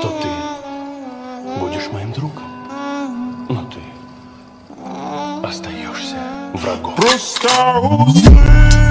что ты будешь моим другом. Но ты остаешься врагом. Просто услышь